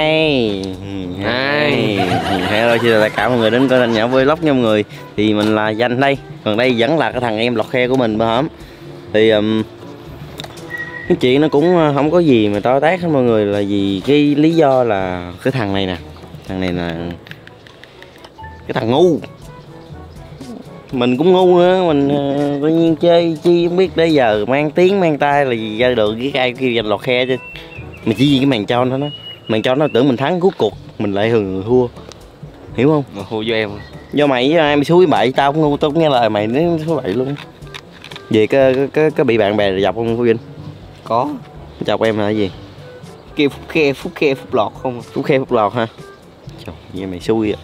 hai hai hello xin chào tất cả mọi người đến kênh nhỏ vlog nha mọi người. Thì mình là danh đây. Còn đây vẫn là cái thằng em lọt khe của mình bữa hổm. Thì um, cái chuyện nó cũng không có gì mà to tát hết mọi người. Là vì cái lý do là cái thằng này nè. Thằng này là cái thằng ngu. Mình cũng ngu nữa. Mình uh, tự nhiên chơi chi không biết tới giờ mang tiếng mang tay là gì ra được cái ai kêu giành lọt khe chứ. Mà chỉ vì cái màn tròn thôi. đó màn tròn nó tưởng mình thắng cuối cuộc mình lại hừng thua hiểu không? Mà hô cho em. Do mày với em số bảy tao cũng ngu tao cũng nghe lời mày đến số bảy luôn. Về cái cái cái bị bạn bè dọc không Phú Vinh? Có. Chọc em là cái gì? Kia phúc khe phúc khe phúc lọt không phúc khe phúc lọt ha trời vậy mày xui à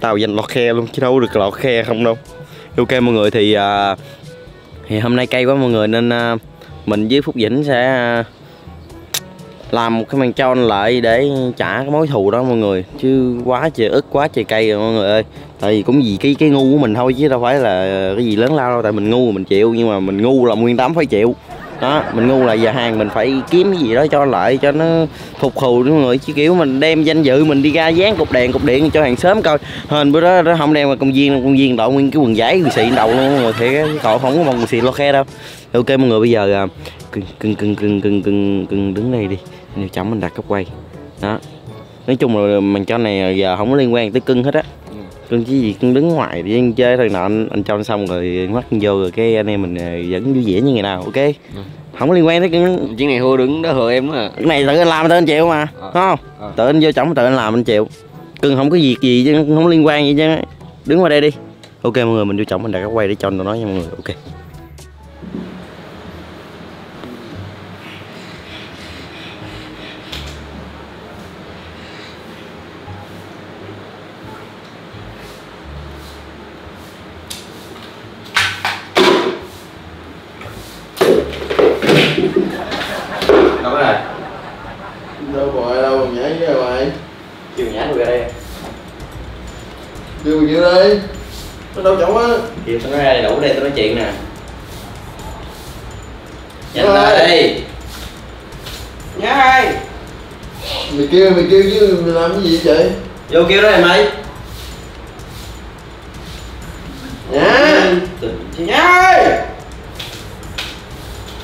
tao giành lọt khe luôn chứ đâu được lọt khe không đâu. Ok mọi người thì à, thì hôm nay cay quá mọi người nên à, mình với phúc vĩnh sẽ à, làm một cái màn tròn lại để trả cái mối thù đó mọi người. Chứ quá trời ức, quá trời cay rồi mọi người ơi. Tại vì cũng vì cái cái ngu của mình thôi, chứ đâu phải là cái gì lớn lao đâu. Tại mình ngu mình chịu, nhưng mà mình ngu là nguyên tám phải chịu. Đó, mình ngu là giờ hàng mình phải kiếm cái gì đó cho lại cho nó phục thù mọi người. Chứ kiểu mình đem danh dự mình đi ra dán cục đèn, cục điện cho hàng xóm coi. Hên bữa đó nó không đem mà công viên công viên đội nguyên cái quần giấy, quần xị đầu luôn mọi người thiệt cậu không có mong quần xị lo khe đâu. Ok mọi người, bây giờ à, cưng cưng cưng cưng cưng cưng cưng đứng đây đi nếu chấm mình đặt góc quay. Đó. Nói chung là mình cho này giờ không có liên quan tới cưng hết á. Cưng chỉ gì cưng đứng ngoài đi ăn chơi thôi nọ anh anh cho xong rồi mắt vô rồi cái anh em mình ờ, vẫn vui vẻ như ngày nào ok? Không có liên quan tới cưng. Chuyện này hô đứng đó hờ em á cái này tự anh làm tự anh chịu mà Ờ. không? Ờ. tự anh vô chồng tự anh làm anh chịu. Cưng không có việc gì chứ không liên quan gì chứ. Đứng qua đây đi. Ok mọi người mình vô chồng mình đặt góc quay để cho nó nha mọi người ok đâu có rồi đâu gọi đâu còn nhảy ra mày chiều nhá tôi ra đây kêu kêu đây nó đâu chổng á chiều tôi ra đây đủ đây tôi nói chuyện nè. Nhanh lên đi. Nhá hai. Mày kêu mày kêu chứ mày làm cái gì vậy vô kêu đó em ơi nhá. Nhá ơi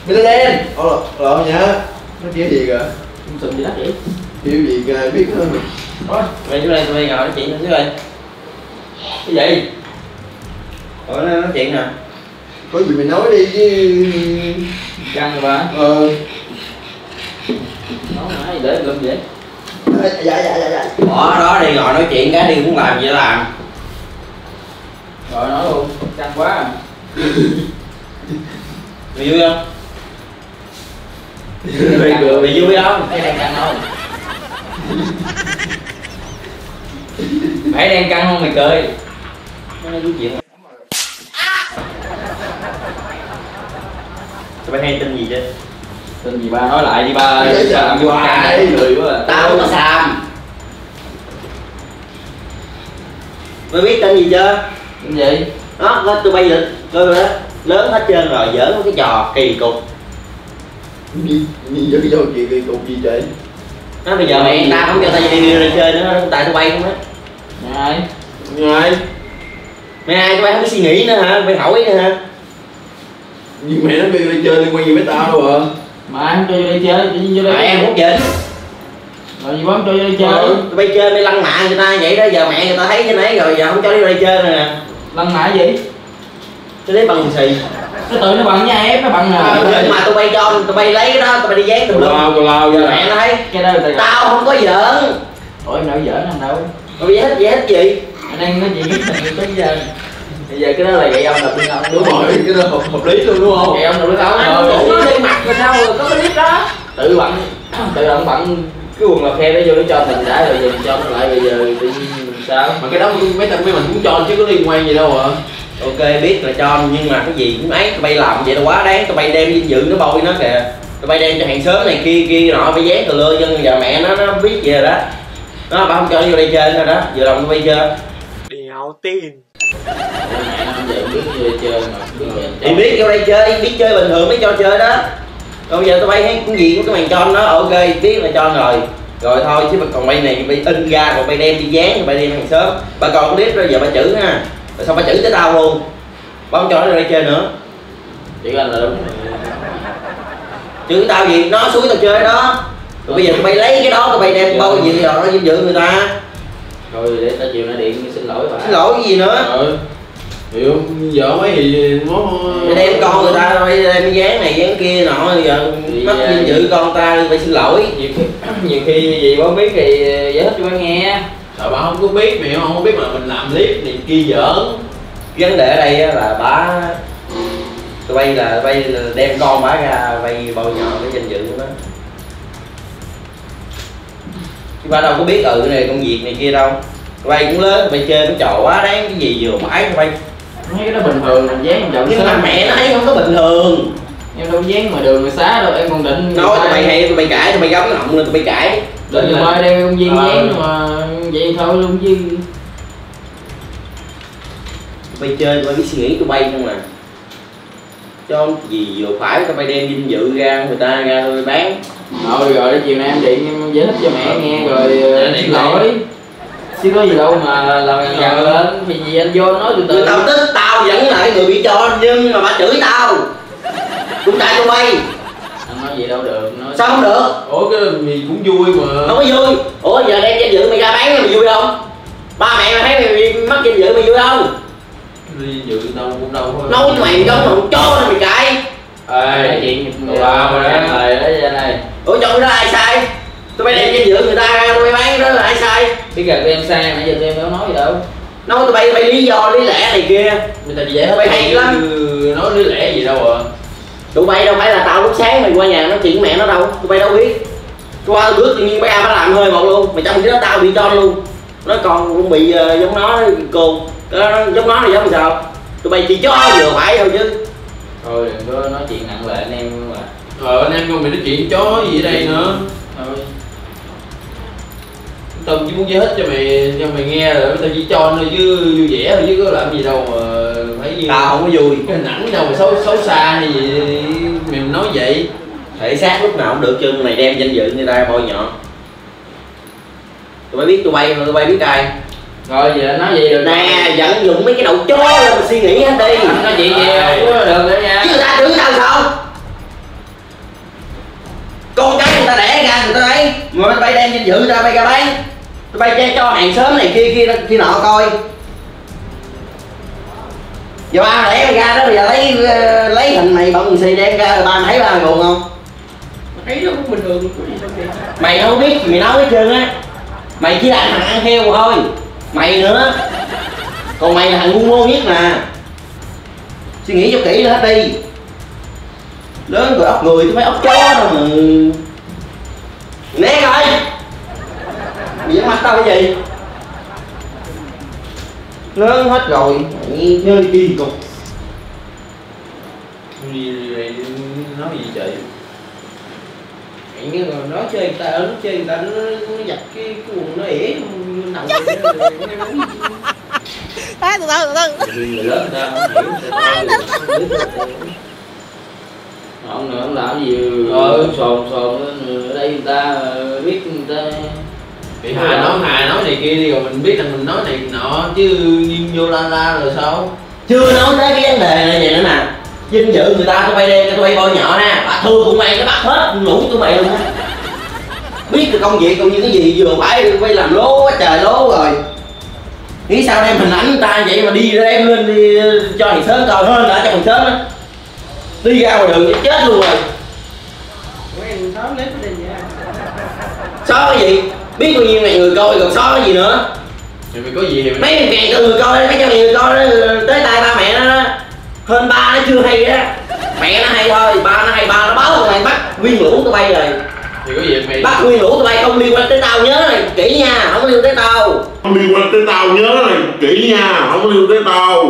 mày lên lên ồ lộn nhá. Nó kêu gì kìa? Không sụm gì đó chị kêu gì kìa biết không thôi mày vô đây tụi bay ngồi nói chuyện thôi ơi. Cái gì? Ủa nó nói chuyện nè có gì mày nói đi chứ. Căng rồi ba ờ. Nói nói để lụm vậy dạ dạ dạ dạ bỏ đó đi ngồi nói chuyện cái đi muốn làm gì làm. Rồi nói luôn căng quá. À. mày vui không? Mày cười. mày vui không? Thấy đang căng không? Thấy đang căng không? Mày cười. Nó nói chuyện tụi bay hay tin gì chứ tên gì ba? Nói lại đi ba. Dạ, làm vô căng cười quá à. tao có xàm. Mày biết tên gì chưa? Cái gì? Đó lên tụi bay lịch. Rồi đó lớn hết trơn rồi giỡn cái trò kỳ cục. Nhìn nhìn vô cái chuyện kỳ cục gì vậy? Nó bây giờ mẹ ta không cho tao đi đi ra chơi nữa tại tụi bay không á. Ai? Ngay mày ai? Tụi bay không có suy nghĩ nữa hả? Mày hỏi nữa hả nhưng mày nói kêu đi chơi liên quan gì với tao đâu à mà ai không cho vô đây chơi tự nhiên vô mẹ đây em hút dịch rồi gì bấm cho vô đây chơi. Ừ, tụi bay chơi mày lăng mạ người ta vậy đó giờ mẹ người ta thấy cái nấy rồi giờ không cho đi ra đây chơi nữa nè. Lăn mã gì? Tôi lấy bằng xì. Cái tự nó bằng nha ép nó bằng à nhưng mà tụi bay cho tụi bay lấy cái đó tụi bay đi dán tụi tào lum lao tào lao mẹ nó thấy cái đó là tài tao không có giỡn. Ủa em đâu giỡn anh đâu. Tụi bay hết gì hết gì? Anh đang nói chuyện với thằng tới giờ bây giờ cái đó là vậy ông là tôi không đúng. Rồi cái đó hợp, hợp lý luôn đúng không? Vậy ông là không anh ờ cũng nó lên mặt rồi sao rồi có cái clip đó? tự bận tự động bận cái quần là khe đó vô nó cho mình đã rồi giờ mình cho nó lại bây giờ tự nhiên sao? Mà cái đó mấy thằng mấy mình cũng cho chứ có liên quan gì đâu à ok biết là cho nhưng mà cái gì cũng ấy tụi bay làm vậy là quá đáng. Tụi bay đem dinh dự nó bôi nó kìa. Tụi bay đem cho hàng xóm này kia kia nọ phải dán tờ lưa dân giờ mẹ nó nó biết gì rồi đó. Nó bà không cho nó vô đây chơi nữa đó vừa lòng tụi bay chơi. Đéo tin giờ biết vô đây chơi mà biết biết chơi biết bình thường mới cho chơi đó. Còn bây giờ tụi bay thấy cũng gì của cái màn tròn đó ok biết là cho rồi. Rồi thôi chứ mà còn bay này bay in ra rồi bay đem đi dán rồi bay đem hàng sớm bà còn clip rồi giờ bà chữ ha. Rồi xong bà chữ tới tao luôn. Bà không cho nó ra đây chơi nữa. Chỉ anh là đúng chữ tao gì? Nó suối tao chơi đó. Rồi bây giờ tụi bay lấy cái đó tụi bay đem bao gì rồi nó dinh dự người ta rồi để tao chiều nay điện xin lỗi bà. Xin lỗi cái gì nữa? Ờ Hiểu, giờ mấy thì nó đem con người ta bay đem dán này dán kia nọ giờ mất dinh dự con ta phải xin lỗi. Nhiều khi, nhiều khi gì bố biết thì giải thích cho bà nghe. Sợ bà không có biết, mẹ không có biết mà mình làm clip này kia giỡn. Vấn đề ở đây á là bá tụi bay là bay là đem con bá ra bay bao nhỏ cái danh dự của nó chứ ba đâu có biết ừ này công việc này kia đâu. Tụi bay cũng lớn tụi bay chơi nó trò quá đáng cái gì vừa phải tụi bay mấy cái đó bình thường mình dán chậu nhưng mà mẹ nó thấy không có bình thường. Em đâu dán ngoài đường người xá đâu em còn định nói tụi bay hay tụi bay cãi tụi bay gắm họng lên tụi bay cãi. Đến giờ mai đem công viên dán mà vậy thôi luôn chứ tụi bay chơi tụi bay biết suy nghĩ tụi bay không à. Cho gì vừa phải tụi bay đem dinh dự ra người ta ra tụi bay bán rồi rồi chiều nay em điện em giải thích cho mẹ nghe rồi ờ, Dạ, xin lỗi. chứ có gì đâu mà làm gần gần lên thì gì anh vô nói từ từ. Tao tức tao vẫn lại người bị cho nhưng mà bà chửi tao. Cũng tại tụi bay. Anh nói gì đâu được nói sao không được? Ủa cái gì cũng vui mà. Không có vui. Ủa giờ đem danh dự mày ra bán mày vui không? Ba mẹ mày thấy mày mất danh dự mày vui không? Đi dự đâu cũng đâu thôi. Nói mày giống thằng chó nên mày cãi. Ê chuyện Bà mà đó. lời đó ra đây ủa trong đó ai sai? Tụi bay đem danh dự người ta ra tụi bay bán đó là ai sai? Biết gần em sai nãy giờ em đâu nói gì đâu. Nói tụi bay tụi bay lý do lý lẽ này kia. Ta chỉ giải hết Mày hay lắm. chứ Nói lý lẽ gì đâu à. Tụi bay đâu phải là tao lúc sáng mày qua nhà nói chuyện mẹ nó đâu. Tụi bay đâu biết. Qua bước tự nhiên ba nó làm hơi một luôn. Mày trong khi đó tao bị cho luôn. Nó còn cũng bị ờ, giống nó cô. Nó, giống nó là giống sao? Tụi bay chỉ cho vừa phải thôi chứ. Thôi đừng có nói chuyện nặng lời anh em mà Ờ anh em con mày nói chuyện chó gì ở đây nữa. Thôi. Tao chỉ muốn giải thích cho mày cho mày nghe rồi tao chỉ cho thôi chứ vui vẻ thôi chứ có làm gì đâu mà phải như tao không có vui. cái hình ảnh đâu mà xấu xấu xa hay gì mày nói vậy. Thể xác lúc nào cũng được chứ mày đem danh dự người ta bôi nhọ. Tụi bay biết tụi bay mà tụi bay biết ai. Rồi giờ nói gì được nè vận dụng mấy cái đầu chó lên mà suy nghĩ hết đi. Nói chuyện gì không được nữa nha. Chứ người ta chửi tao sao đem danh dự ta bay. Ra bán tụi bay che cho hàng xóm này kia kia kia nọ coi. Giờ ba mày ra đó bây giờ lấy ờ, lấy hình mày bận xì đem ra rồi ba mày thấy ba mày buồn không? Thấy nó cũng bình thường mày không biết mày nói hết trơn á. Mày chỉ là thằng ăn heo thôi. Mày nữa. Còn mày là thằng ngu ngô nhất mà. Suy nghĩ cho kỹ hết đi. Lớn rồi ốc người chứ phải ốc chó đâu mà. Né coi dám mắt tao cái gì? Lớn hết rồi. Mày chơi kỳ cục gì vậy nói gì mày như là nói chơi người ta nó chơi người ta nó, nó giặt cái cái quần nó ỉa nằm nó Đấy, từ từ từ từ. Người lớn người ta không hiểu ông nữa ông làm gì? Ừ. sồn sồn lên ở đây người ta kia đi, rồi mình biết là mình nói này nọ, chứ nhiên vô la la rồi sao? Chưa nói tới cái vấn đề này vậy nữa nè dinh dự người ta tụi bay đem cho tụi bay bôi nhỏ nè. Bà thương tụi mày cái bắt hết ngủ tụi mày luôn. Á biết được công việc cũng như cái gì, vừa phải tụi bay làm lố quá trời lố rồi. Nghĩ sao đem hình ảnh người ta vậy mà đi đem lên đi cho thằng sớm coi hơn đã cho thằng sớm á. Đi ra ngoài đường chết luôn rồi xóa cái gì? Biết bao nhiêu này người coi còn xóa cái gì nữa? Thì mày có gì thì mày mấy ngàn người coi mấy trăm người coi đó tới tay ba mẹ nó đó. Hơn ba nó chưa hay đó. Mẹ nó hay thôi ba nó hay ba nó báo thằng bắt nguyên lũ tụi bay rồi. Thì có gì mày bắt nguyên lũ tụi bay không liên quan tới tao nhớ này kỹ nha không liên quan tới tao. Không liên quan tới tao nhớ này kỹ nha không liên quan tới tao.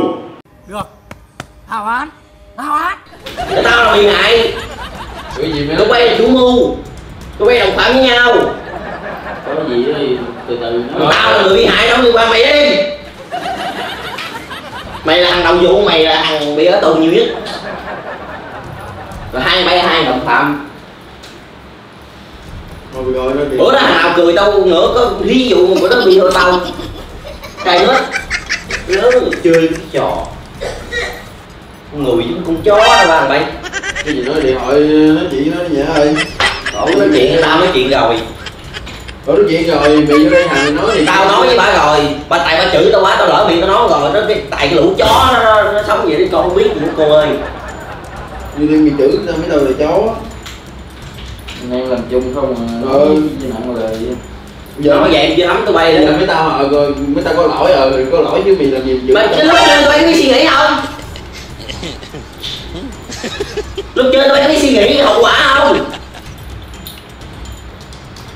Được. Hào án Hào án tao là bị ngại. Có gì mày tụi bay là chủ mưu tụi bay đồng phạm với nhau. Có gì thì từ từ. Tao là người bị hại đâu liên quan mày đi. Mày là thằng đầu vụ mày là thằng bị ở tù nhiều nhất. Rồi hai bay hai đồng phạm. Thôi rồi nó đi. Bữa đó thằng nào cười tao nữa có ví dụ mà bữa đó bị hơi tao. Cay hết. Lớn. Chơi cái trò. Người giống con chó đó ba thằng bay. Cái gì nói điện thoại nói chuyện nói nhẹ ơi Ủa nói chuyện tao nói chuyện rồi. Ủa nói chuyện rồi bị vô đây thằng nói thì tao nói với bà rồi. Bà tại bà chửi tao quá tao lỡ miệng tao nói rồi. Nó cái tại cái lũ chó nó, nó, nó sống vậy đấy con không biết nữa cô ơi. Như đêm bị chửi tao mới đâu là chó. Anh em làm chung không à? Ừ. chứ nặng rồi giờ nói vậy chứ thấm tụi bay rồi mấy tao ờ, rồi mấy tao có lỗi rồi có lỗi chứ mày làm gì mà cái lúc chơi tụi bay có biết suy nghĩ không? Lúc chơi tụi bay có biết suy nghĩ hậu quả không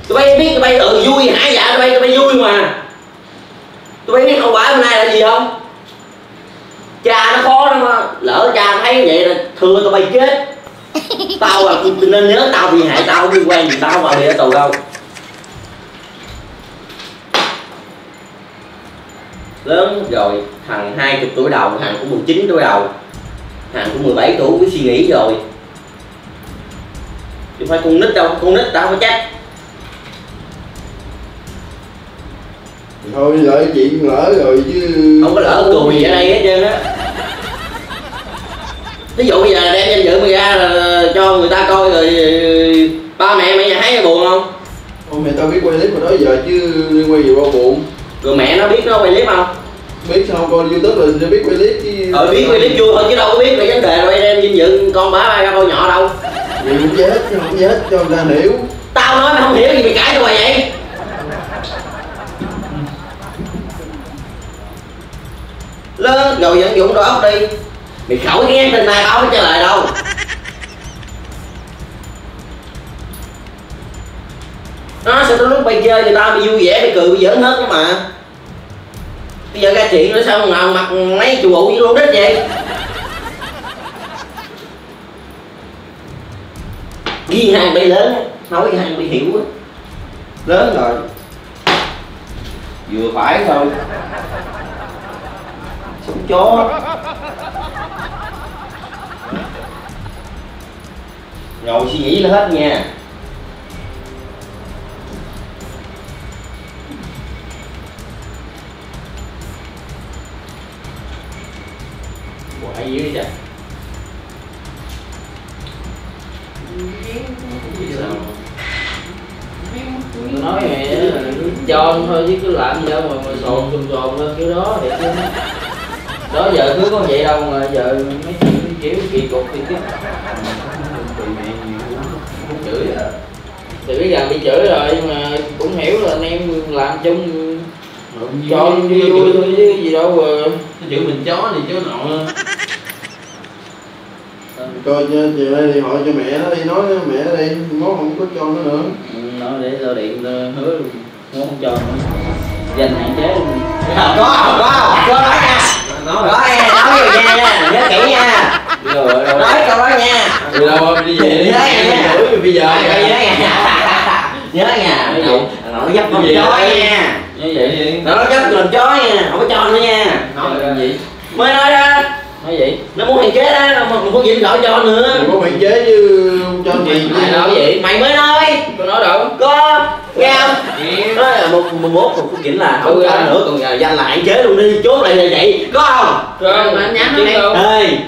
tụi bay biết tụi bay tự ừ, vui, hả? Dạ tụi bay tụi bay vui mà. Tụi bay biết hậu quả hôm nay là gì không? Cha nó khó lắm á. Lỡ cha thấy vậy là thưa tụi bay chết. Tao là nên nhớ tao bị hại tao, không liên quan gì tao vào địa tù đâu. Lớn rồi, thằng 20 tuổi đầu, thằng cũng 19 tuổi đầu. Thằng cũng 17 tuổi cũng suy nghĩ rồi. Chứ phải con nít đâu, con nít tao phải trách thôi lỡ chuyện lỡ rồi chứ. Không có lỡ cười gì ở đây hết trơn á. Ví dụ bây giờ đem danh dự mày ra là cho người ta coi rồi ba mẹ mày thấy buồn không? Ôi mẹ tao biết quay clip hồi đó giờ chứ quan gì bao buồn. Rồi mẹ nó biết nó quay clip không? Biết sao coi youtube rồi sẽ biết quay clip chứ. Ờ biết quay clip vui thôi chứ đâu có biết về vấn đề rồi đem danh dự con bá ba con nhỏ đâu. Vậy cũng chết không chết cho người ta hiểu. Tao nói mày không hiểu gì mày cãi tao vậy lớn rồi vẫn dụng đồ óc đi mày khỏi nghe tình này tao không trả lời đâu? Nó sẽ tới lúc bay chơi người ta bị vui vẻ, bị cười, bị giỡn hết mà. Bây giờ ra chuyện nữa sao mà mặt mấy chù bụ với lô đít vậy? Ghi hai bay lớn, nói hai bay hiểu á. Lớn rồi. Vừa phải thôi sống chó. Ngồi suy nghĩ là hết nha. Đó giờ cứ có vậy đâu mà giờ mấy chuyện kiểu kỳ cục thì chứ không chửi à thì bây giờ bị chửi rồi nhưng mà cũng hiểu là anh em làm chung cho vui vui thôi chứ gì đâu mà. Nó chửi mình chó thì chó nọ. Coi cho chiều nay thì hỏi cho mẹ nó đi nói với mẹ nó đi mốt không có cho nó nữa. Ừ, nói để tao điện tao hứa nó không cho nữa. Dành hạn chế luôn. Có có có đó nha nói có nha nói rồi nha nha nhớ kỹ nha. Rồi đâu nói câu đó nha. Đi đâu đi về đi. Nhớ nha. bây giờ. Nhớ nha. Nhớ nha. Gì? nó dấp con gì chó vậy? nha. Như vậy đi. Nó dấp con chó nha. Không có cho nữa nha. Nói gì? Mới nói đó. Nói gì? Nó muốn hạn chế đó mà mình không dính gọi cho nữa. Đừng có hạn chế chứ cho mày mày nói gì mày mới nói. Tôi nói đâu. Có nghe không? Nói là một một mốt một phút chỉnh là không à. nữa. Còn giờ danh là hạn chế luôn đi chốt lại là vậy. Có không? Không, mà anh nhắn chứ nó đâu. ê.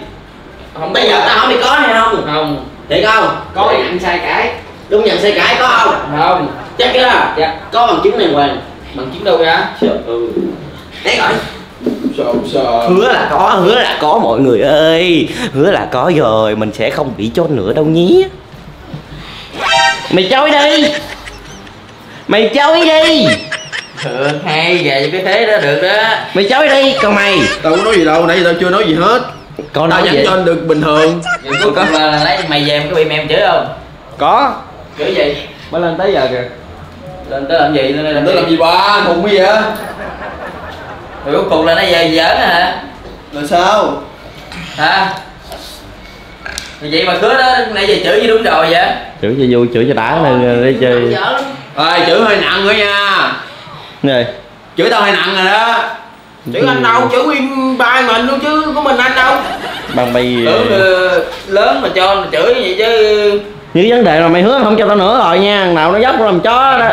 Không bây giờ tao hỏi mày có hay không? Không. Thiệt không? Có. Nhận sai cái. Đúng nhận xe cãi có không? Không. Chắc chưa? Dạ. có bằng chứng đàng hoàng. Bằng chứng đâu ra? Ừ đấy rồi sợ sợ hứa là có hứa là có mọi người ơi. Hứa là có rồi mình sẽ không bị chôn nữa đâu nhé mày chơi đi mày chơi đi. Ừ, hay về cái thế đó được đó. Mày chơi đi còn mày. Tao có nói gì đâu nãy giờ tao chưa nói gì hết. Con tao nhắn vậy cho anh được bình thường. Giờ cuối cùng là, lấy mày về có bị mẹ em chửi không? Có. Chửi gì? Mới lên tới giờ kìa. Lên tới làm gì? Lên đây làm tao làm gì ba khùng cái gì á? Rồi cuối cùng là nó về giỡn hả? Là sao? Hả? Vậy mà cứa đó nãy giờ chửi như đúng rồi vậy. Chửi cho vui chửi cho đã nên để chơi ơi chửi hơi nặng nữa nha. Này chửi tao hơi nặng rồi đó. Chửi anh đâu? Chửi nguyên ba mình luôn chứ có mình anh đâu? Bằng bay tưởng ờ, lớn mà cho mà chửi vậy chứ như vấn đề là mày hứa không cho tao nữa rồi nha Thằng nào nó dốc nó làm chó đó.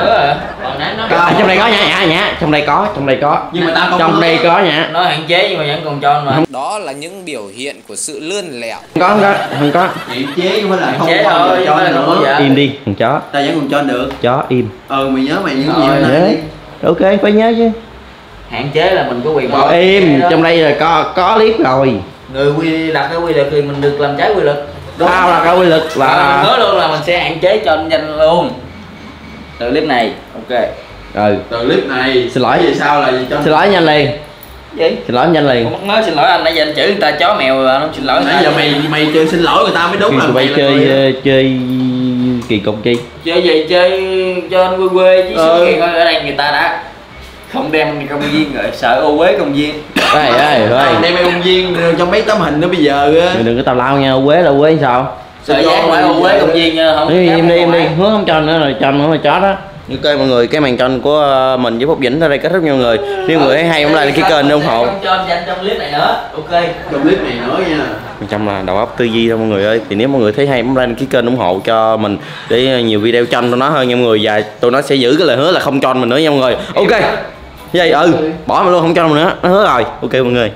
À, trong đây có nha nhã nhã trong đây có trong đây có. Nhưng mà tao không trong đây có nhã nói hạn chế nhưng mà vẫn còn cho mà. Đó là những biểu hiện của sự lươn lẹo. không có không có không có. Hạn chế không phải là không chế thôi, cho nữa. giờ. im đi thằng chó. Tao vẫn còn cho được. Chó im. Ừ mày nhớ mày những gì đi. Ok phải nhớ chứ. Hạn chế là mình có quyền Bảo im trong đây là có có clip rồi. Người quy đặt cái quy luật thì mình được làm trái quy luật tao là cái quy lực là mình nói luôn là mình sẽ hạn chế cho anh danh luôn. Từ clip này ok. Ừ. Từ clip này Xin lỗi. về sau là cho xin lỗi nhanh liền. Gì? Xin lỗi nhanh liền. Nói xin lỗi anh nãy giờ anh chửi người ta chó mèo rồi anh không xin lỗi nãy giờ mày mày chơi xin lỗi người ta mới đúng là mày chơi ờ, chơi kỳ cục chi. Chơi gì? Chơi cho anh quê quê chứ Ừ. ở đây người ta đã không đem đi công viên rồi sợ ô quế công viên đây đây thôi đem mấy công viên trong mấy tấm hình đó bây giờ á. Đừng có tào lao nha quế là quế sao? Sợ giác phải ô quế công viên nha, không im đi im ra đi hứa không cho nữa rồi cho nữa là chó đó ok mọi người cái màn tranh của ờ, mình với phúc vĩnh tới đây kết thúc nha mọi người. Nếu mọi người thấy hay cũng like cái kênh ủng hộ. Không cho trong clip này nữa. Ok. Trong clip này nữa nha. Trọng là đầu óc tư duy thôi mọi người ơi. Thì nếu mọi người thấy hay bấm like cái kênh ủng hộ cho mình để nhiều video tranh tụi nó hơn nha mọi người. Và tụi nó sẽ giữ cái lời hứa là không cho mình nữa nha mọi người. Ok vậy ừ bỏ mình luôn không cho mình nữa. Nó hứa rồi. Ok mọi người